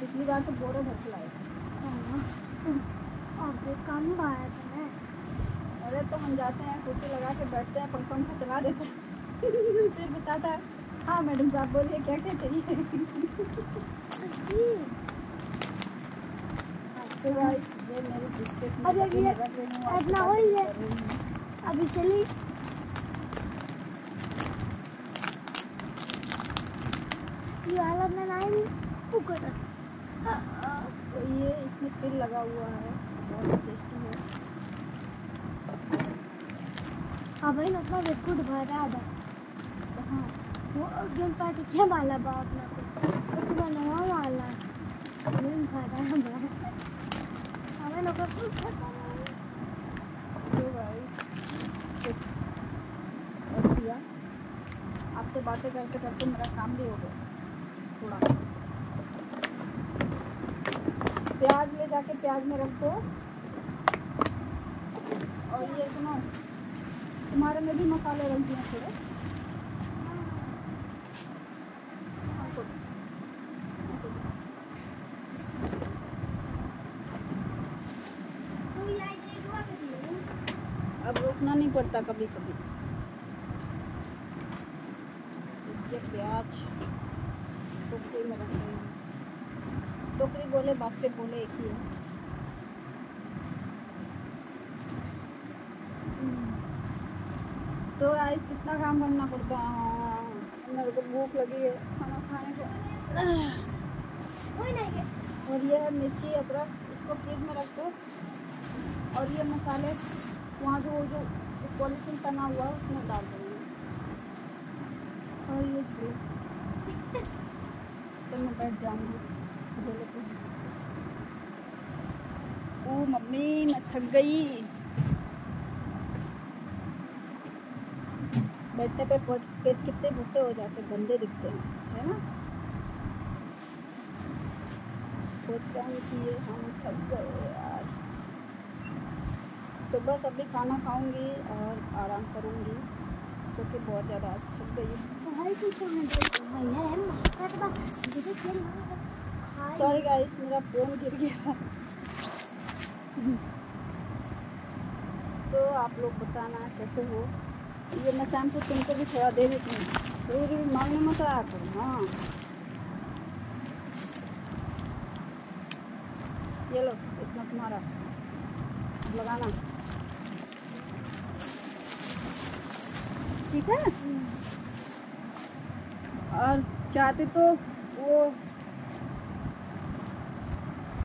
पिछली बार तो बोरे भर के लाए अब कम आया था मैं अरे तो हम जाते हैं कुर्सी लगा के बैठते हैं पंखा पंखा चला देते हैं। फिर बताता है। हाँ मैडम साहब बोलिए क्या क्या चाहिए? तो ये मेरी बिस्किट अब ये- ये हो। ही है। अभी चली ये वाला ऊपर तो ये इसमें तिल लगा हुआ है बहुत टेस्टी है हाँ भाई अपना बिस्कुट भरा था कहाँ वो जो पार्टी क्या वाला बाप ना को तो बनवा वाला मैं भरा बा हमें लोग को खत्म तो गाइस दिया आपसे बातें करते करते मेरा काम भी हो गया थोड़ा प्याज ले जाके प्याज में रख दो। और ये सुनो, तुम्हारे में भी मसाले रख दिए थोड़े। अब रोकना नहीं पड़ता कभी कभी प्याज टोकरी में रख देना। टोकरी बोले बास्केट बोले एक ही है। तो आइस कितना काम करना पड़ता है? हाँ, मेरे को भूख लगी है। खाना खाने को। और ये है मिर्ची अदरक। इसको फ्रिज में रख दो। और ये मसाले वहाँ जो जो पॉलीथीन तना हुआ है उसमें डाल देंगे और ये तो मैं बैठ जाऊँगी। ओ, मम्मी, मैं थक गई। बैठने पे पेट कितने भुट्टे हो जाते गंदे दिखते हैं, है ना? सोचता हूँ कि ये हम थक गए यार। तो बस अभी खाना खाऊँगी और आराम करूँगी, क्योंकि तो बहुत ज़्यादा आज थक गई तू सॉरी गाइस मेरा फ़ोन गिर गया। तो आप लोग बताना कैसे हो? ये मैं शैम्पू तुमको भी थोड़ा दे देती हूँ। रोज रोज मांगने मत आया करो हाँ। ये लो इतना तुम्हारा। लगाना। ठीक है? और चाहते तो वो